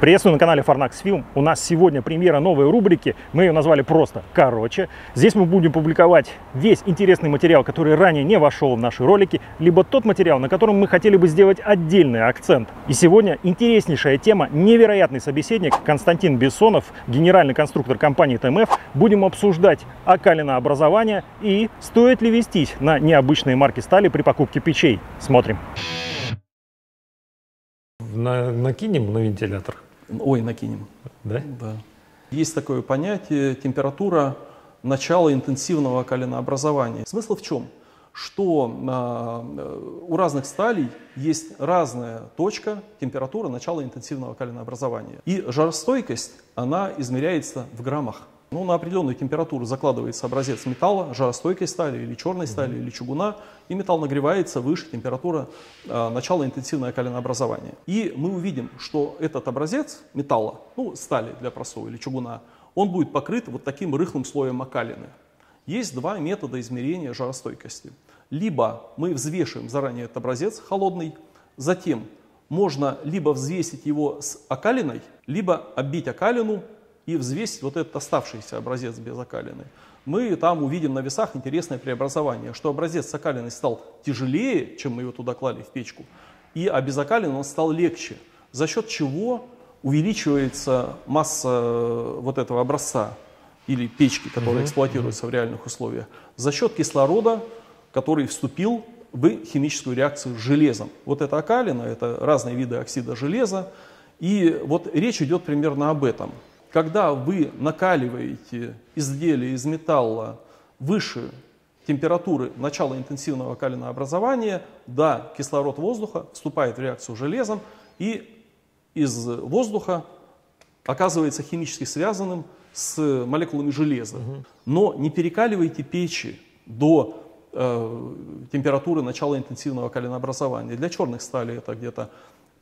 Приветствую на канале Farnax Film. У нас сегодня премьера новой рубрики. Мы ее назвали просто «Короче». Здесь мы будем публиковать весь интересный материал, который ранее не вошел в наши ролики, либо тот материал, на котором мы хотели бы сделать отдельный акцент. И сегодня интереснейшая тема, невероятный собеседник Константин Бессонов, генеральный конструктор компании ТМФ. Будем обсуждать окалинообразование и стоит ли вестись на необычные марки стали при покупке печей. Смотрим. На, накинем на вентилятор? Ой, накинем. Да? Да. Есть такое понятие температура начала интенсивного калинообразования. Смысл в чем? Что э, у разных сталей есть разная точка температуры начала интенсивного калинообразования. И жаростойкость, она измеряется в граммах. Ну, на определенную температуру закладывается образец металла, жаростойкой стали или черной стали, или чугуна, и металл нагревается выше температуры э, начала интенсивного калинообразования. И мы увидим, что этот образец металла, ну, стали для простого или чугуна, он будет покрыт вот таким рыхлым слоем окалины. Есть два метода измерения жаростойкости. Либо мы взвешиваем заранее этот образец холодный, затем можно либо взвесить его с окалиной, либо оббить окалину и взвесить вот этот оставшийся образец без окалины, мы там увидим на весах интересное преобразование, что образец с окалиной стал тяжелее, чем мы его туда клали в печку, и без окалины он стал легче, за счет чего увеличивается масса э, вот этого образца или печки, которая угу, эксплуатируется угу. в реальных условиях, за счет кислорода, который вступил в химическую реакцию с железом. Вот это окалина, это разные виды оксида железа, и вот речь идет примерно об этом когда вы накаливаете изделие из металла выше температуры начала интенсивного калинообразования, да, кислород воздуха вступает в реакцию с железом и из воздуха оказывается химически связанным с молекулами железа. Но не перекаливайте печи до э, температуры начала интенсивного калинообразования. Для черных стали это где-то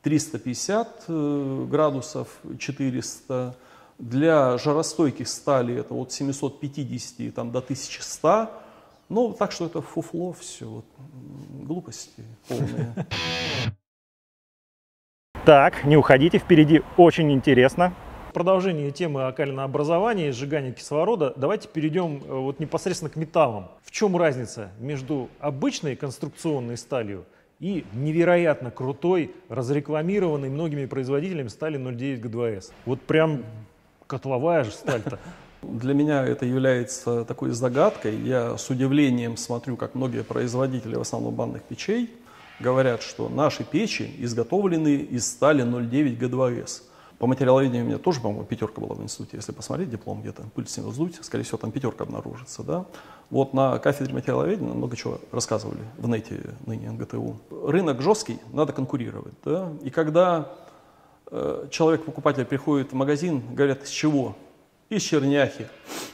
350 э, градусов, 400 для жаростойких стали это от 750 там, до 1100. Ну, так что это фуфло все, вот, глупости полные. Так, не уходите, впереди очень интересно. Продолжение темы окалинообразования и сжигания кислорода. Давайте перейдем э, вот непосредственно к металлам. В чем разница между обычной конструкционной сталью и невероятно крутой, разрекламированной многими производителями стали 09 G2S? Вот прям котловая же сталь-то. Для меня это является такой загадкой. Я с удивлением смотрю, как многие производители, в основном банных печей, говорят, что наши печи изготовлены из стали 09 G2S. По материаловедению у меня тоже, по-моему, пятерка была в институте. Если посмотреть диплом где-то, пыль с него сдуть, скорее всего, там пятерка обнаружится. Да? Вот на кафедре материаловедения много чего рассказывали в НЭТе, ныне НГТУ. Рынок жесткий, надо конкурировать. Да? И когда человек-покупатель приходит в магазин, говорят, из чего? Из черняхи.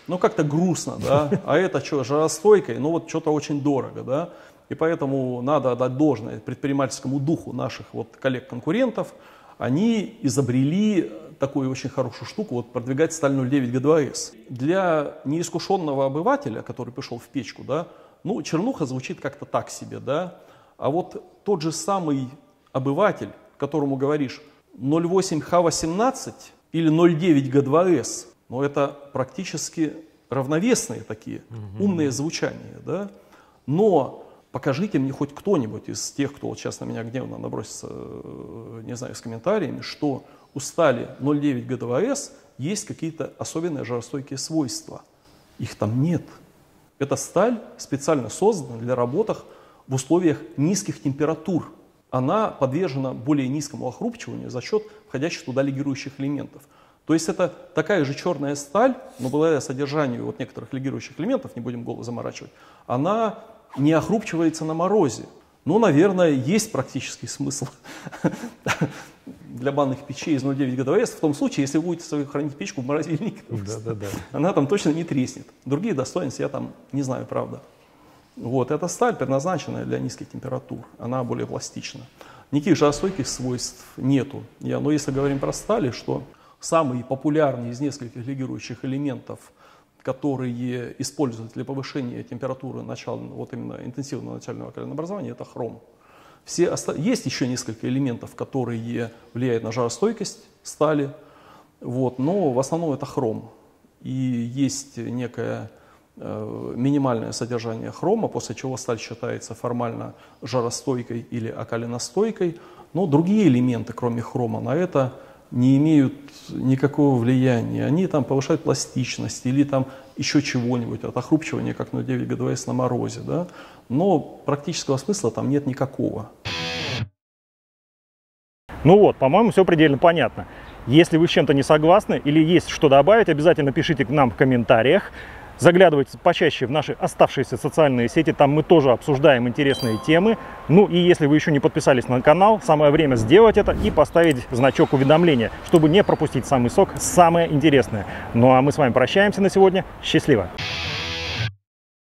Ну, как-то грустно, да, а это что, жаростойкой? Ну, вот что-то очень дорого, да. И поэтому надо отдать должное предпринимательскому духу наших вот коллег-конкурентов. Они изобрели такую очень хорошую штуку, вот продвигать сталь 09 G2S. Для неискушенного обывателя, который пришел в печку, да, ну, чернуха звучит как-то так себе, да, а вот тот же самый обыватель, которому говоришь, 0,8Х18 или 0,9 Г2С, но это практически равновесные такие, угу. умные звучания, да? Но покажите мне хоть кто-нибудь из тех, кто вот сейчас на меня гневно набросится, э, не знаю, с комментариями, что у стали 0,9 Г2С есть какие-то особенные жаростойкие свойства. Их там нет. Эта сталь специально создана для работы в условиях низких температур она подвержена более низкому охрупчиванию за счет входящих туда легирующих элементов. То есть это такая же черная сталь, но благодаря содержанию вот некоторых легирующих элементов, не будем голову заморачивать, она не охрупчивается на морозе. Ну, наверное, есть практический смысл для банных печей из 0,9 ГДВС в том случае, если вы будете хранить печку в морозильнике. Да, да, да. Она там точно не треснет. Другие достоинства я там не знаю, правда. Вот, эта сталь предназначена для низких температур, она более пластична. Никаких жаростойких свойств нету. Я, но если говорим про стали, что самый популярный из нескольких легирующих элементов, которые используют для повышения температуры начала, вот именно интенсивного начального калинообразования, это хром. Все оста... Есть еще несколько элементов, которые влияют на жаростойкость стали. Вот, но в основном это хром. И есть некое э, минимальное содержание хрома, после чего сталь считается формально жаростойкой или окалиностойкой. Но другие элементы, кроме хрома, на это не имеют никакого влияния. Они там повышают пластичность или там еще чего-нибудь, от охрупчивания, как на 9 ГДВС на морозе. Да? Но практического смысла там нет никакого. Ну вот, по-моему, все предельно понятно. Если вы с чем-то не согласны или есть что добавить, обязательно пишите к нам в комментариях. Заглядывайте почаще в наши оставшиеся социальные сети, там мы тоже обсуждаем интересные темы. Ну и если вы еще не подписались на канал, самое время сделать это и поставить значок уведомления, чтобы не пропустить самый сок, самое интересное. Ну а мы с вами прощаемся на сегодня. Счастливо!